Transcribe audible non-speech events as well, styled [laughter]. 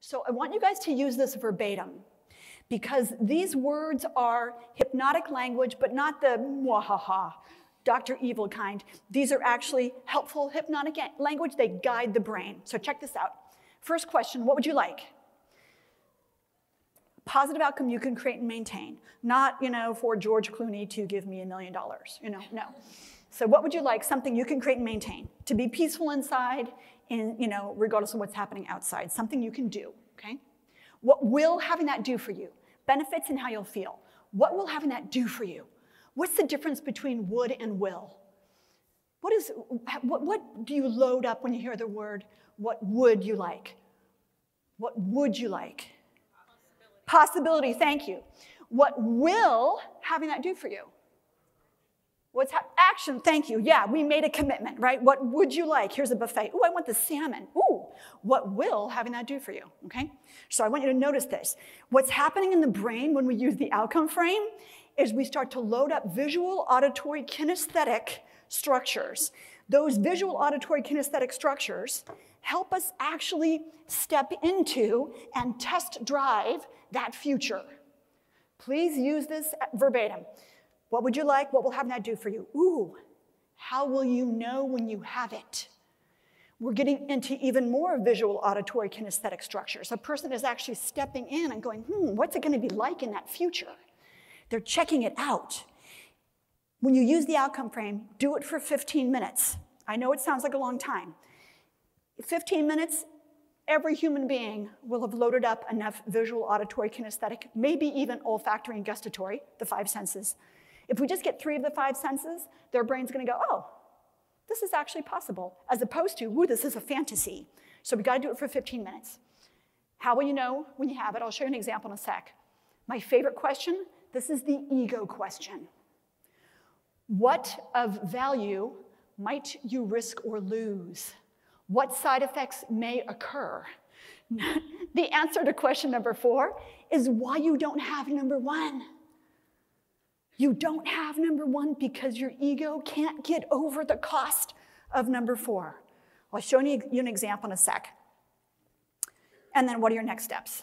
So I want you guys to use this verbatim because these words are hypnotic language, but not the mwahaha, Dr. Evil kind. These are actually helpful hypnotic language. They guide the brain. So check this out. First question What would you like? Positive outcome you can create and maintain. Not, you know, for George Clooney to give me a million dollars. You know, no. So what would you like? Something you can create and maintain. To be peaceful inside, in, you know, regardless of what's happening outside. Something you can do, okay? What will having that do for you? Benefits and how you'll feel. What will having that do for you? What's the difference between would and will? What, is, what, what do you load up when you hear the word, what would you like? What would you like? Possibility, Possibility thank you. What will having that do for you? What's ha- action? Thank you. Yeah, we made a commitment, right? What would you like? Here's a buffet. Ooh, I want the salmon. Ooh, what will having that do for you? Okay? So I want you to notice this. What's happening in the brain when we use the outcome frame is we start to load up visual, auditory, kinesthetic structures. Those visual, auditory, kinesthetic structures help us actually step into and test drive that future. Please use this verbatim. What would you like? What will having that do for you? Ooh, how will you know when you have it? We're getting into even more visual, auditory, kinesthetic structures. A person is actually stepping in and going, hmm, what's it going to be like in that future? They're checking it out. When you use the outcome frame, do it for 15 minutes. I know it sounds like a long time. 15 minutes, every human being will have loaded up enough visual, auditory, kinesthetic, maybe even olfactory and gustatory, the five senses. If we just get three of the five senses, their brain's gonna go, oh, this is actually possible, as opposed to, ooh, this is a fantasy. So we gotta do it for 15 minutes. How will you know when you have it? I'll show you an example in a sec. My favorite question, this is the ego question. What of value might you risk or lose? What side effects may occur? [laughs] the answer to question number four is why you don't have number one. You don't have number one because your ego can't get over the cost of number four. I'll show you an example in a sec. And then what are your next steps?